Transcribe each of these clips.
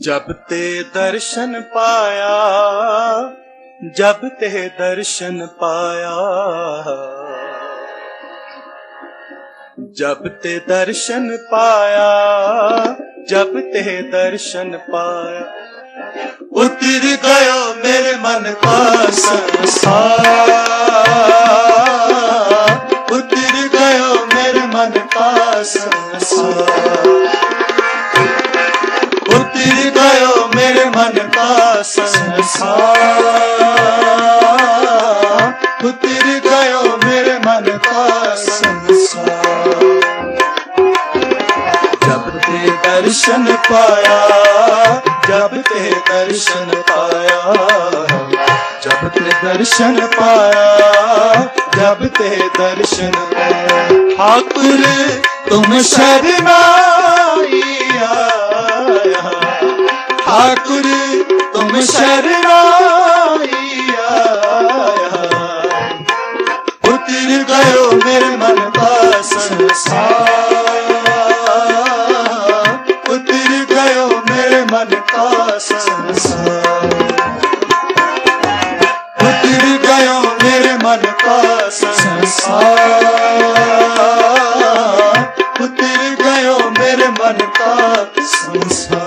ਜਬ ਤੇ ਦਰਸ਼ਨ ਪਾਇਆ, ਜਬ ਤੇ ਦਰਸ਼ਨ ਪਾਇਆ। ਜਬ ਤੇ ਦਰਸ਼ਨ ਪਾਇਆ, ਜਬ ਤੇ ਦਰਸ਼ਨ ਪਾਇਆ। ਉਤਰ ਗਇਆ ਮੇਰੇ ਮਨ ਕਾ ਸੰਸਾਰ। ਸੰਸਾਰ ਉਤਰ ਗਇਓ ਮੇਰੇ ਮਨ ਕਾ ਸੰਸਾਰ ਜਬ ਤੇ ਦਰਸ਼ਨ ਪਾਇਆ ਜਬ ਤੇ ਦਰਸ਼ਨ ਪਾਇਆ ਜਬ ਤੇ ਦਰਸ਼ਨ ਪਾਇਆ ਜਬ ਤੇ ਦਰਸ਼ਨ ਠਾਕੁਰ ਤੁਮ ਸ਼ਰਨ ਠਾਕੁਰ ਤੁਮ ਸ਼ਰਨਾਈਆ ਉਤਰ ਗਇਓ ਮੇਰੇ ਮਨ ਕਾ ਸੰਸਾਰ ਉਤਰ ਮੇਰੇ ਮਨ ਕਾ ਸੰਸਾਰ ਉਤਰ ਗਇਓ ਮੇਰੇ ਮਨ ਕਾ ਸੰਸਾਰ ਉਤਰ ਗਇਓ ਮੇਰੇ ਮਨ ਕਾ ਸੰਸਾਰ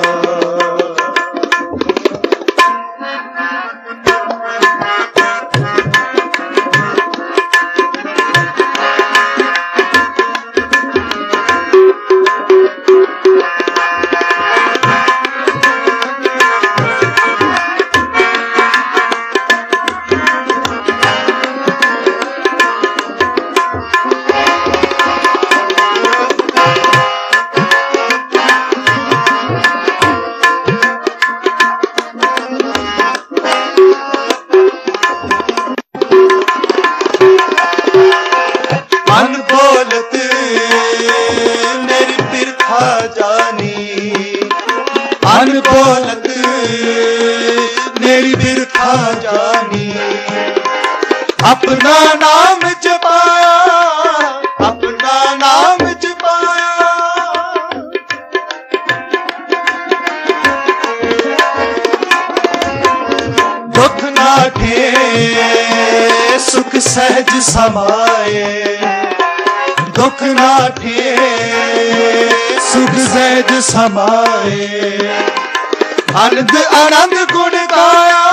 ਨਾਨਕ ਸਹਿਜ ਸਮਾਏ, ਦੁਖ ਨਾ ਠੇ ਸੁਖ ਸਹਿਜ ਸਮਾਏ। ਅਨੰਦ ਆਨੰਦ ਗੁਣ ਗਾਇਆ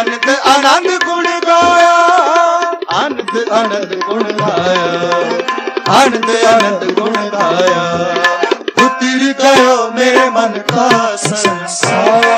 ਅਨੰਦ ਆਨੰਦ ਗੁਣ ਗਾਇਆ ਅਨੰਦ ਆਨੰਦ ਗੁਣ ਗਾਇਆ ਅਨੰਦ ਆਨੰਦ ਗੁਣ ਗਾਇਆ। ਉਤਰ ਗਇਓ ਮੇਰੇ ਮਨ ਕਾ ਸੰਸਾਰ।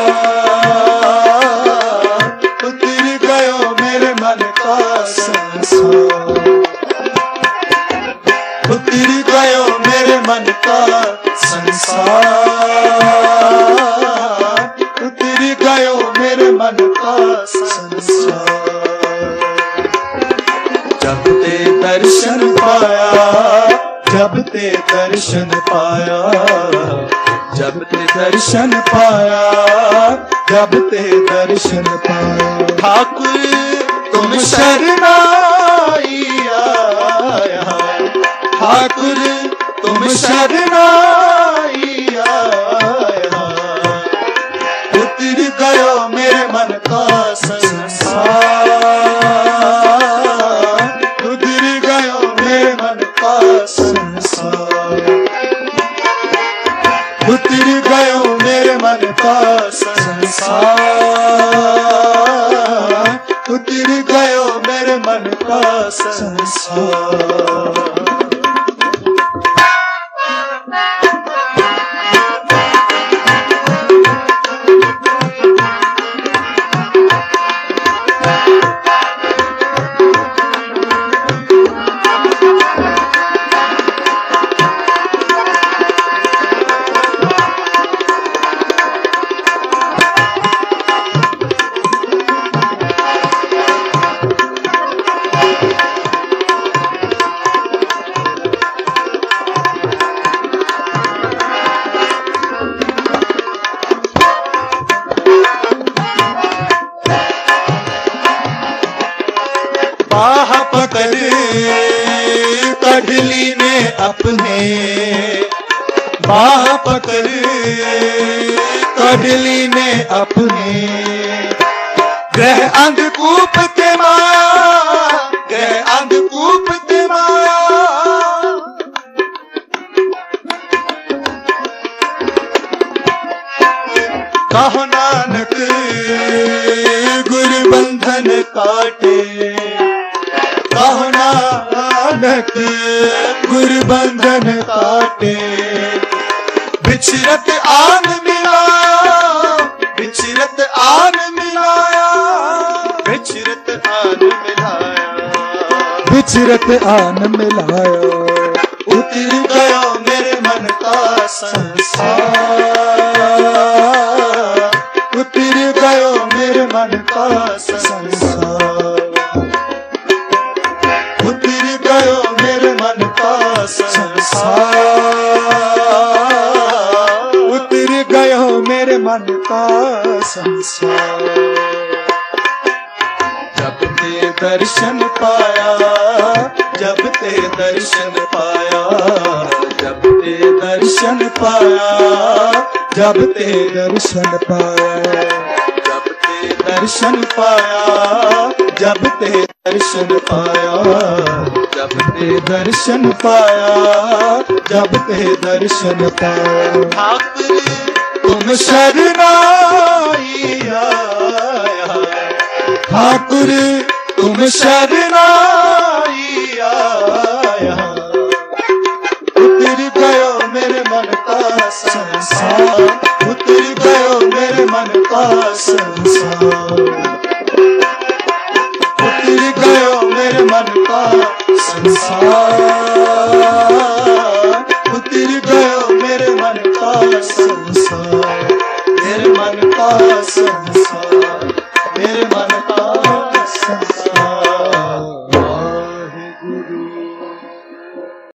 ਜਬ ਤੇ ਦਰਸ਼ਨ ਪਾਇਆ, ਜਬ ਤੇ ਦਰਸ਼ਨ ਪਾਇਆ, ਜਬ ਤੇ ਦਰਸ਼ਨ ਪਾਇਆ, ਜਬ ਤੇ ਦਰਸ਼ਨ ਪਾਇਆ। ਠਾਕੁਰ, ਤੁਮ ਸ਼ਰਨਾਈ ਆਇਆ। ਠਾਕੁਰ, ਤੁਮ ਸ਼ਰਨਾਈ उतर गयो मेरे मन का संसार उतर गयो मेरे मन का संसार कठली ने अपने बाह पकड़ कठली ने अपने ग्रह अंधकूप ते माया ग्रह अंधकूप ते माया कहो नानक गुरबंधन काटे कहो ਨਾਨਕ ਗੁਰ ਬੰਧਨ ਕਾਟੇ ਵਿਚਰਤ ਆਨ ਮਿਲਾਇਆ ਵਿਚਰਤ ਆਨ ਮਿਲਾਇਆ। ਵਿਚਰਤ ਆਨ ਮਿਲਾਇਆ। ਵਿਚਰਤ ਆਨ ਮਿਲਾਇਆ। ਉਤਰ ਗਇਆ ਮੇਰੇ ਮਨ ਕਾ ਸੰਸਾਰ। ਉਤਰ ਗਇਆ ਮੇਰੇ ਮਨ ਕਾ ਕਾ ਸੰਸਾਰ ਜਬ ਤੇ ਦਰਸ਼ਨ ਪਾਇਆ ਜਬ ਤੇ ਦਰਸ਼ਨ ਪਾਇਆ ਜਬ ਤੇ ਦਰਸ਼ਨ ਪਾਇਆ ਜਬ ਤੇ ਦਰਸ਼ਨ ਪਾਇਆ ਜਬ ਤੇ ਦਰਸ਼ਨ ਪਾਇਆ ਜਬ ਤੇ ਦਰਸ਼ਨ ਪਾਇਆ ਜਬ ਤੇ ਦਰਸ਼ਨ ਪਾਇਆ ਜਬ ਤੇ ਦਰਸ਼ਨ ਪਾਇਆ ਠਾਕੁਰ ਤੁਮ ਸ਼ਰਨਾਈ ਠਾਕੁਰ, ਤੁਮ ਸ਼ਰਨਾਈ ਆਇਆ। ਉਤਰ ਗਇਓ ਮੇਰੇ ਮਨ ਕਾ ਸੰਸਾਰ। ਉਤਰ ਗਇਓ ਮੇਰੇ ਮਨ ਕਾ ਸੰਸਾਰ। ਉਤਰ ਗਇਓ ਮੇਰੇ ਮਨ ਕਾ ਸੰਸਾਰ।